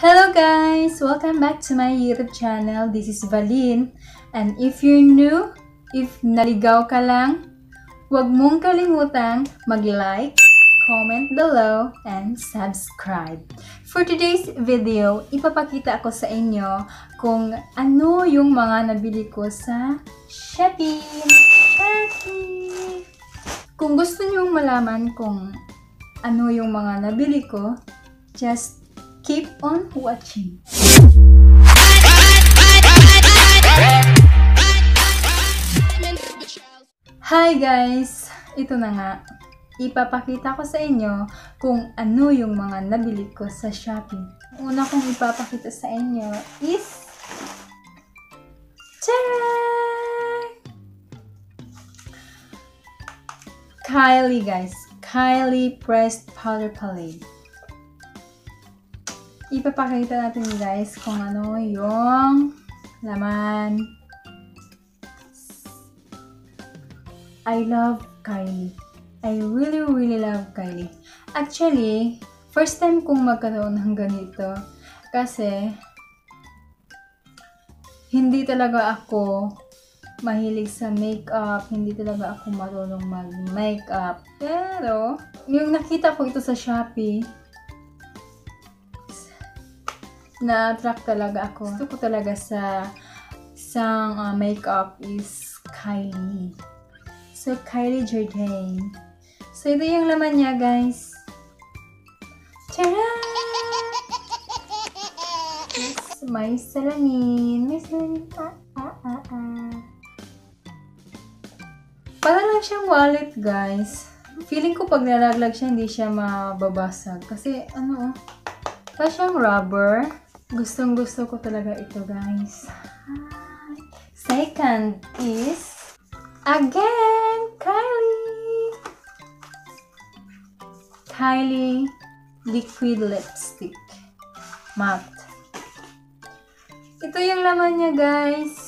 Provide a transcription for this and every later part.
Hello guys! Welcome back to my YouTube channel. This is Valin. And if you're new, if naligaw ka lang, huwag mong kalimutang mag-like, comment below, and subscribe. For today's video, ipapakita ako sa inyo kung ano yung mga nabili ko sa Shopee. Shopee! Kung gusto nyo malaman kung ano yung mga nabili ko, just keep on watching. Hi guys! Ito na nga. Ipapakita ko sa inyo kung ano yung mga nabili ko sa Shopee. Una kong ipapakita sa inyo is Tcharan! Kylie guys. Kylie Pressed Powder Palette. Ipapakita natin guys kung ano yung laman. I love Kylie. I really, really love Kylie. Actually, first time kong magkaroon ng ganito. Kasi, hindi talaga ako mahilig sa makeup. Hindi talaga ako marunong mag-makeup. Pero, yung nakita ko ito sa Shopee, na-attract talaga ako. Gusto ko talaga sa isang uh, makeup is Kylie. So, Kylie Jordan. So, ito yung laman niya, guys. Tara! Yes, may salamin. May salamin. Ah, ah, ah, ah. Para lang siyang wallet, guys. Feeling ko pag nalaglag siya, hindi siya mababasag. Kasi, ano, para siyang rubber. Gustong gusto ko talaga ito, guys. Second is, again, Kylie! Kylie Liquid Lipstick. Matte. Ito yung laman niya, guys.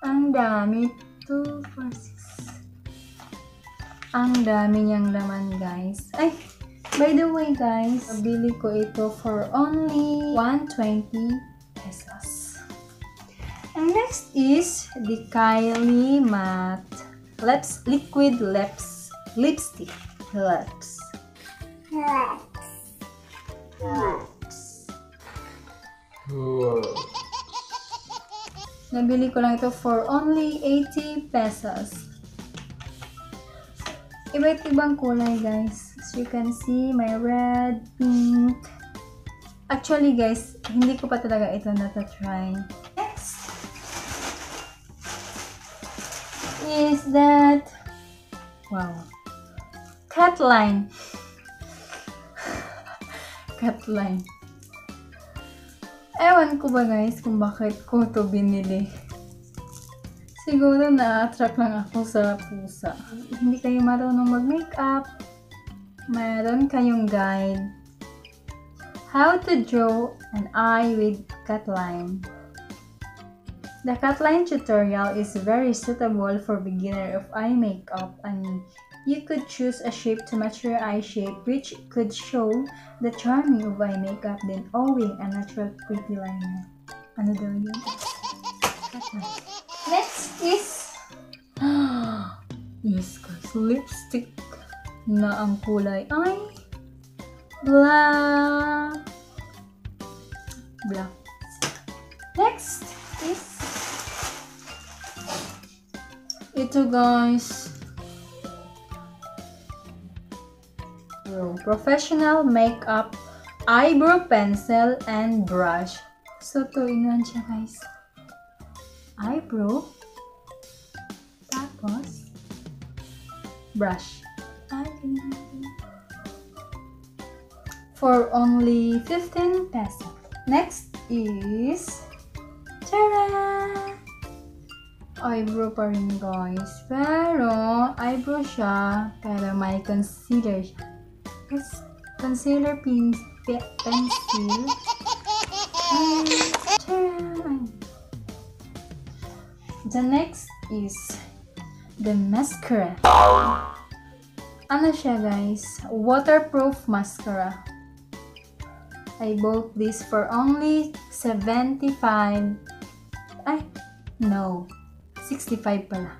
Ang dami. 2, 4, 6. Ang dami niyang laman, guys. Ay! By the way, guys, nabili ko ito for only 120 pesos. And next is the Kylie Matte Lips Liquid Lips Lipstick. Lips. Lips. Nabili ko lang ito for only 80 pesos. Iba't ibang kulay, guys. You can see, may red, pink. Actually, guys, hindi ko pa talaga ito natatry. Next is that, wow, cat line. cat line. Ewan ko ba guys kung bakit ko to binili. Siguro na-attract lang ako sa pusa. Hindi kayo marunong mag-makeup. Meron kayong guide. How to draw an eye with cat line. The cat line tutorial is very suitable for beginner of eye makeup and you could choose a shape to match your eye shape which could show the charming of eye makeup then owing a natural pretty liner. Ano daw yun? Next is yes lipstick na ang kulay ay black. Black. Next is ito guys. Professional makeup eyebrow pencil and brush. So, to inuan siya guys eyebrow, tapos, brush. For only 15 pesos. Next is, tara! Eyebrow pa rin guys. Pero, eyebrow siya, pero may concealer siya. Concealer pin, pencil. And, tara! The next is the mascara. Ano siya guys? Waterproof mascara. I bought this for only 75. Ay, no. 65 pala.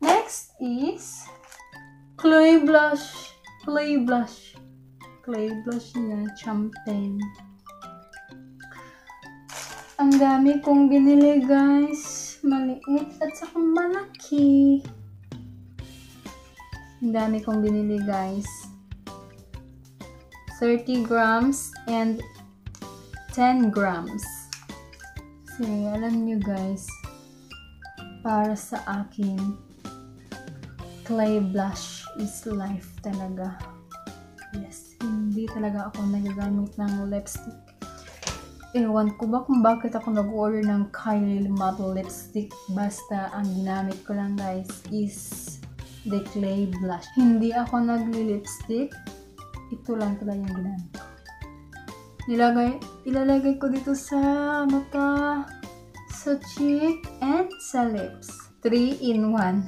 Next is clay blush. Clay blush. Clay blush niya. Champagne. Ang dami kong binili guys. Maliit at saka malaki. Ang dami kong binili guys. 30 grams and 10 grams. Kasi alam nyo guys, para sa akin, clay blush is life talaga. Yes, hindi talaga ako nagagamit ng lipstick. Ewan ko ba kung bakit ako nag-order ng Kylie Matte lipstick. Basta ang ginamit ko lang guys is the clay blush. Hindi ako nagli-lipstick ito lang pala yung ginamit. Nilagay, ilalagay ko dito sa mata, sa cheek, and sa lips. 3 in 1.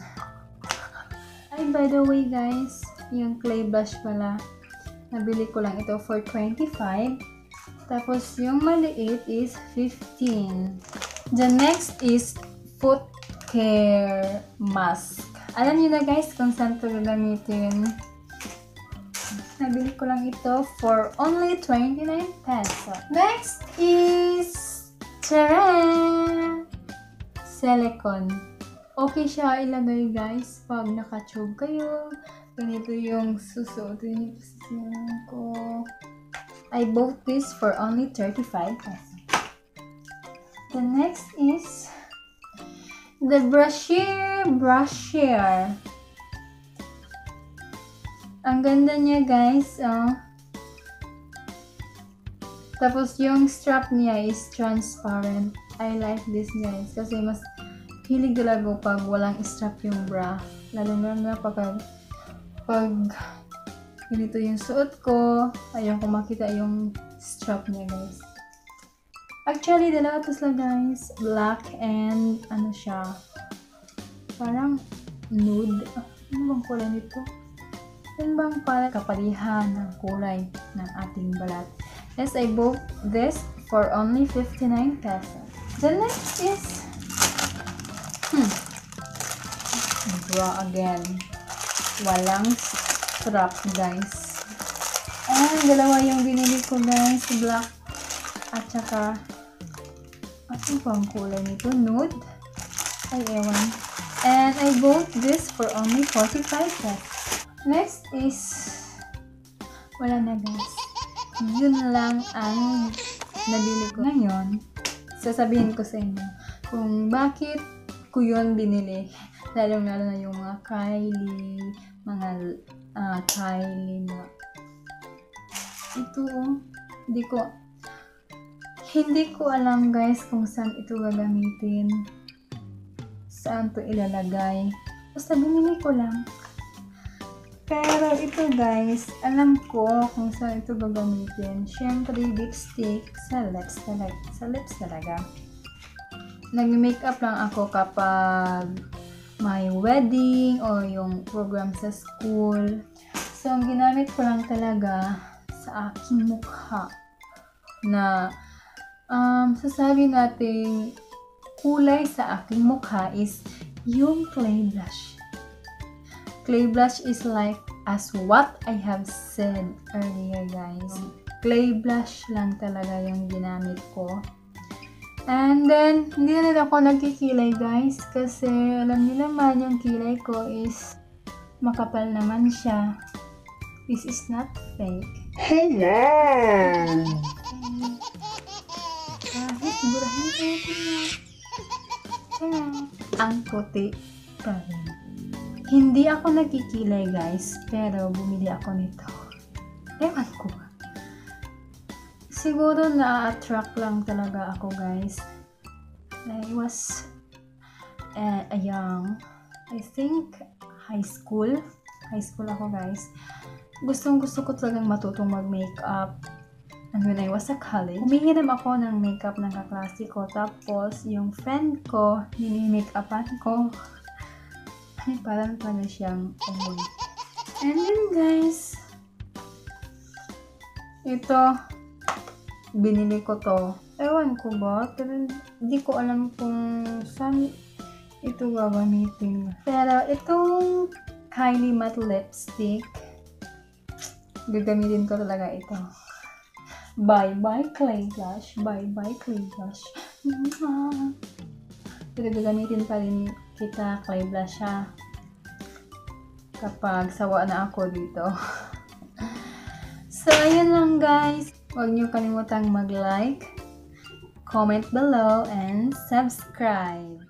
Ay, by the way guys, yung clay blush pala, nabili ko lang ito for 25. Tapos, yung maliit is 15. The next is foot care mask. Alam niyo na guys kung saan ito gagamitin. Nabili ko lang ito for only 29 peso. Next is Charan! Silicone. Okay siya ilagay guys pag nakachog kayo. Ganito yung susuotin ko. I bought this for only 35 peso. The next is the Brashier Brashier. Ang ganda niya guys. Oh. Tapos yung strap niya is transparent. I like this guys. Kasi mas hilig talaga pag walang strap yung bra. Lalo na na pag pag ganito yung suot ko. Ayaw ko makita yung strap niya guys. Actually, dalawa to sila guys. Black and ano siya. Parang nude. Ano bang kulay nito? Yan bang para kapalihan ng kulay ng ating balat. Yes, I bought this for only 59 pesos. The next is hmm, bra again. Walang strap, guys. And dalawa yung binili ko, guys. Black at saka ano bang kulay nito? Nude? Ay, ewan. And I bought this for only 45 pesos. Next is, wala na guys. Yun lang ang nabili ko. Ngayon, sasabihin ko sa inyo kung bakit ko yun binili. Lalong-lalo na yung mga Kylie, mga uh, Kylie na ito oh, hindi ko hindi ko alam guys kung saan ito gagamitin. Saan to ilalagay. Basta binili ko lang. Pero ito guys, alam ko kung saan ito gagamitin. Siyempre, lipstick sa lips talaga. Sa lips talaga. Nag-makeup lang ako kapag may wedding o yung program sa school. So, ang ginamit ko lang talaga sa aking mukha na um, sasabi natin kulay sa aking mukha is yung clay blush clay blush is like as what I have said earlier guys. Clay blush lang talaga yung ginamit ko. And then, hindi na rin ako nagkikilay guys kasi alam niyo naman yung kilay ko is makapal naman siya. This is not fake. Hello! Kahit burahin ko Kaya, ang puti pa rin. Hindi ako nagkikilay guys, pero bumili ako nito. Ewan ko. Siguro na-attract lang talaga ako guys. I was uh, a young, I think high school. High school ako guys. Gustong gusto ko talagang matutong mag-makeup. And when I was a college, humihiram ako ng makeup ng kaklase ko. Tapos, yung friend ko, nini-makeupan ko. Ay, parang para siyang amoy. And then guys, Ito, binili ko to. Ewan ko ba, pero hindi ko alam kung saan ito gagamitin. Pero itong Kylie Matte Lipstick, gagamitin ko talaga ito. Bye bye clay. Bye bye clay. Pero gagamitin pa rin kita blush ha. Kapag sawa na ako dito. so, ayun lang guys. Huwag niyo kalimutang mag-like, comment below, and subscribe.